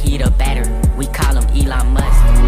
he the batter. We call him Elon Musk.